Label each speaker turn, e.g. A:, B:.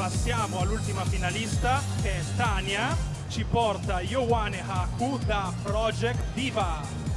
A: passiamo all'ultima finalista che è Tania, ci porta Yowane Haku da Project Diva.